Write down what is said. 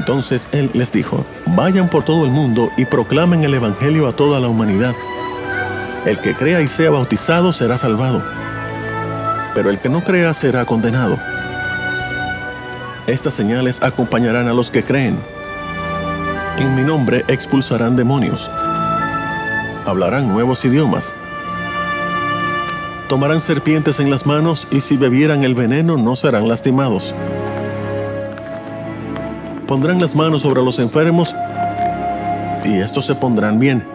Entonces él les dijo, vayan por todo el mundo y proclamen el Evangelio a toda la humanidad. El que crea y sea bautizado será salvado, pero el que no crea será condenado. Estas señales acompañarán a los que creen. En mi nombre expulsarán demonios. Hablarán nuevos idiomas. Tomarán serpientes en las manos y si bebieran el veneno no serán lastimados. Pondrán las manos sobre los enfermos y estos se pondrán bien